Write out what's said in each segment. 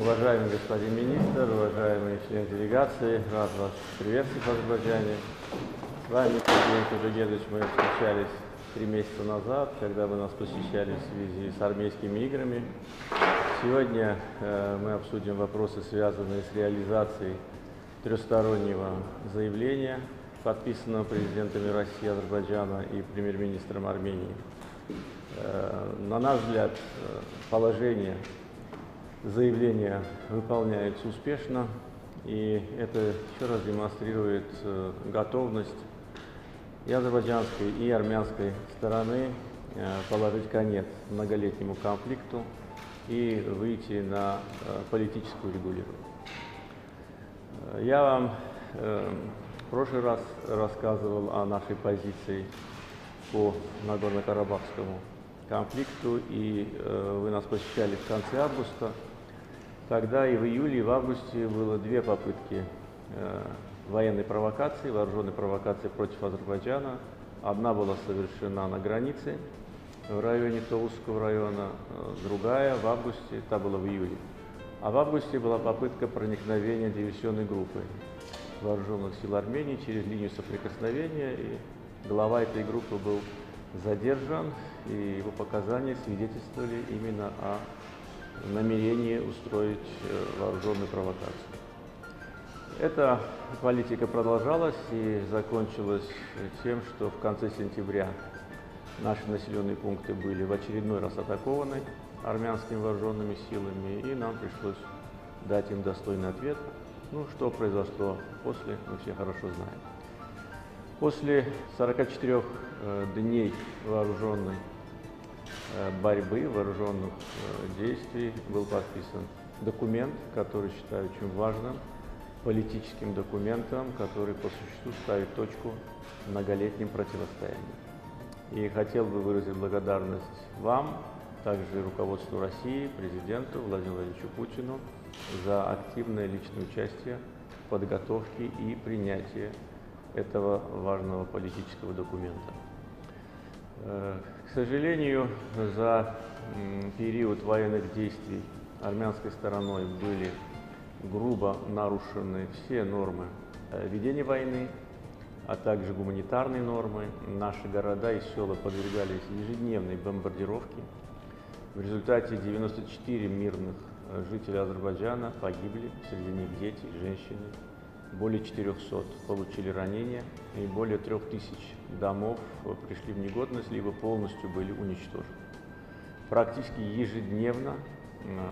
Уважаемый господин министр, уважаемые члены делегации, рад вас приветствовать в Азербайджане. С вами, Сергей Кужегедович, мы встречались три месяца назад, когда вы нас посещали в связи с армейскими играми. Сегодня э, мы обсудим вопросы, связанные с реализацией трехстороннего заявления, подписанного президентами России, Азербайджана и премьер-министром Армении. Э, на наш взгляд, э, положение заявления выполняется успешно, и это еще раз демонстрирует э, готовность и азербайджанской, и армянской стороны положить конец многолетнему конфликту и выйти на политическую регулировку. Я вам в прошлый раз рассказывал о нашей позиции по Нагорно-Карабахскому конфликту, и э, вы нас посещали в конце августа. Тогда и в июле, и в августе было две попытки э, военной провокации, вооруженной провокации против Азербайджана. Одна была совершена на границе в районе Тоусского района, э, другая в августе, та была в июле. А в августе была попытка проникновения диверсионной группы вооруженных сил Армении через линию соприкосновения, и глава этой группы был задержан, и его показания свидетельствовали именно о намерении устроить э, вооруженную провокацию. Эта политика продолжалась и закончилась тем, что в конце сентября наши населенные пункты были в очередной раз атакованы армянскими вооруженными силами, и нам пришлось дать им достойный ответ. Ну, что произошло после, мы все хорошо знаем. После 44 э, дней вооруженной э, борьбы, вооруженных э, действий был подписан документ, который считаю очень важным, политическим документом, который по существу ставит точку многолетним противостояниям. И хотел бы выразить благодарность вам, также руководству России, президенту Владимиру Владимировичу Путину за активное личное участие в подготовке и принятии этого важного политического документа. Э, к сожалению, за период военных действий армянской стороной были грубо нарушены все нормы э, ведения войны, а также гуманитарные нормы. Наши города и села подвергались ежедневной бомбардировке. В результате 94 мирных э, жителей Азербайджана погибли, среди них дети, женщины, более 400 получили ранения, и более 3000 домов пришли в негодность, либо полностью были уничтожены. Практически ежедневно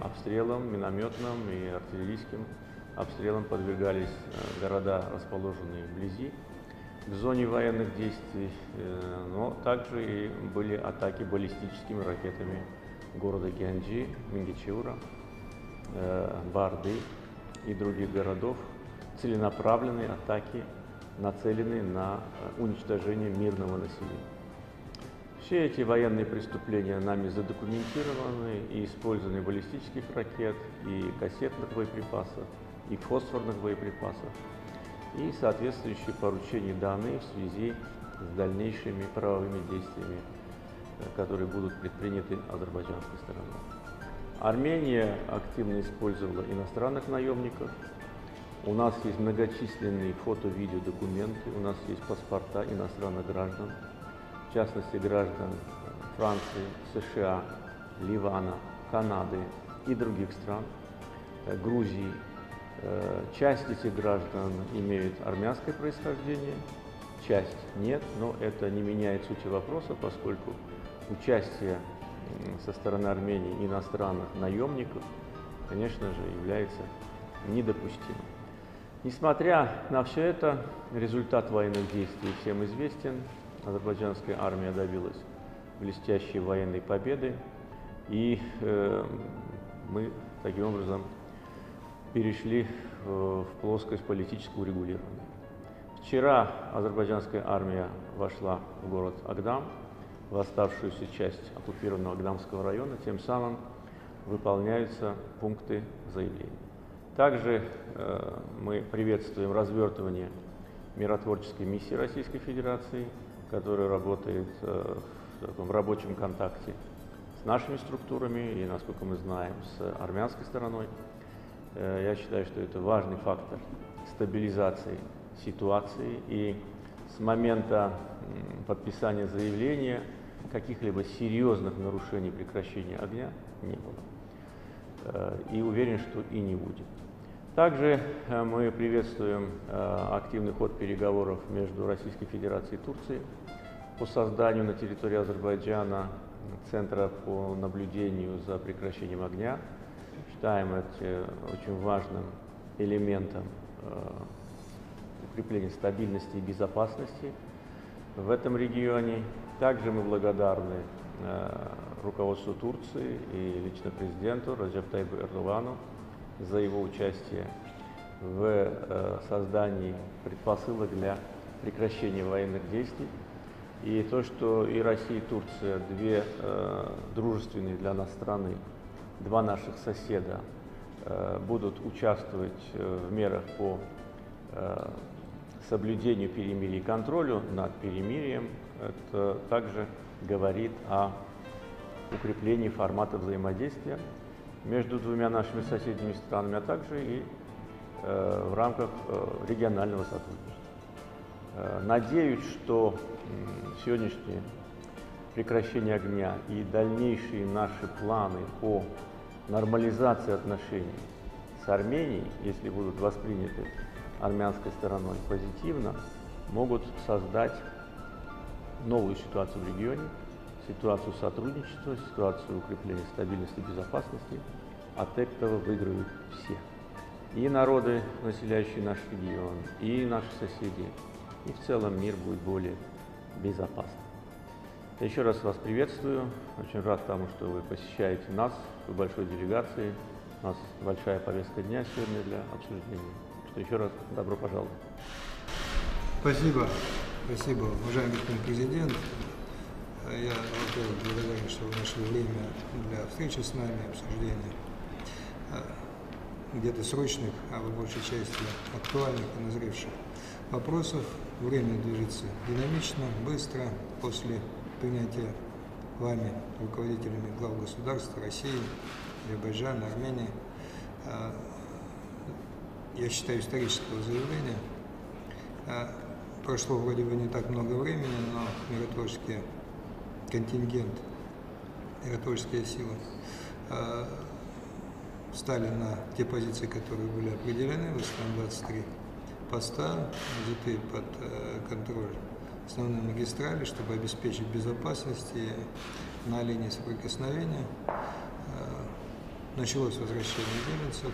обстрелам, минометным и артиллерийским обстрелам подвергались э, города, расположенные вблизи к зоне военных действий, э, но также и были атаки баллистическими ракетами города Гианджи, Мингичиура, э, Барды и других городов, целенаправленные атаки, нацеленные на э, уничтожение мирного населения. Все эти военные преступления нами задокументированы и использованы баллистических ракет, и кассетных боеприпасов, и фосфорных боеприпасов, и соответствующие поручения даны в связи с дальнейшими правовыми действиями, э, которые будут предприняты азербайджанской стороной. Армения активно использовала иностранных наемников, у нас есть многочисленные фото-видео документы, у нас есть паспорта иностранных граждан, в частности граждан Франции, США, Ливана, Канады и других стран, э, Грузии. Э, часть этих граждан имеют армянское происхождение, часть нет, но это не меняет сути вопроса, поскольку участие со стороны Армении иностранных наемников, конечно же, является недопустимым. Несмотря на все это, результат военных действий всем известен. Азербайджанская армия добилась блестящей военной победы, и э, мы таким образом перешли в, в плоскость политического регулирования. Вчера азербайджанская армия вошла в город Агдам, в оставшуюся часть оккупированного Агдамского района, тем самым выполняются пункты заявления. Также э, мы приветствуем развертывание миротворческой миссии Российской Федерации, которая работает э, в, таком, рабочем контакте с нашими структурами и, насколько мы знаем, с армянской стороной. Э, я считаю, что это важный фактор стабилизации ситуации и с момента подписания заявления каких-либо серьезных нарушений прекращения огня не было. И уверен, что и не будет. Также э, мы приветствуем активный ход переговоров между Российской Федерацией и Турцией по созданию на территории Азербайджана Центра по наблюдению за прекращением огня. Считаем это очень важным элементом э, укрепления стабильности и безопасности в этом регионе. Также мы благодарны э, руководству Турции и лично президенту Раджаб Тайбу Эрдогану за его участие в э, создании предпосылок для прекращения военных действий. И то, что и Россия, и Турция, две э, дружественные для нас страны, два наших соседа, э, будут участвовать в мерах по соблюдению перемирия и контролю над перемирием, это также говорит о укреплении формата взаимодействия между двумя нашими соседними странами, а также и э, в рамках э, регионального сотрудничества. Э, надеюсь, что сегодняшнее прекращение огня и дальнейшие наши планы по нормализации отношений с Арменией, если будут восприняты армянской стороной позитивно, могут создать новую ситуацию в регионе, ситуацию сотрудничества, ситуацию укрепления стабильности и безопасности. От этого выиграют все. И народы, населяющие наш регион, и наши соседи, и в целом мир будет более безопасным. Я еще раз вас приветствую. Очень рад тому, что вы посещаете нас в большой делегации. У нас большая повестка дня сегодня для обсуждения. Что еще раз добро пожаловать. Спасибо. Спасибо, уважаемый президент. Я, во-первых, благодарен, что вы нашли время для встречи с нами, обсуждения где-то срочных, а в большей части актуальных и назревших вопросов. Время движется динамично, быстро. После принятия вами, руководителями глав государств России, Азербайджана, Армении, а, я считаю, исторического заявления. А, прошло вроде бы не так много времени, но миротворческий контингент, миротворческие силы а, стали на те позиции, которые были определены, в основном 23 поста, взяты под э, контроль основной магистрали, чтобы обеспечить безопасность и на линии соприкосновения. Э, началось возвращение беженцев.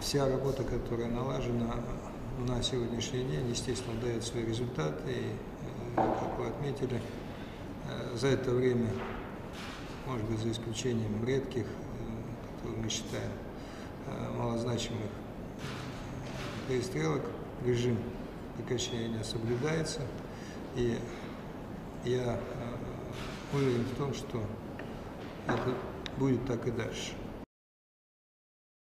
Вся работа, которая налажена на сегодняшний день, естественно, дает свои результаты. И, э, как вы отметили, за это время, может быть, за исключением редких, которые мы считаем малозначимых перестрелок, режим прекращения соблюдается. И я э, уверен в том, что это будет так и дальше.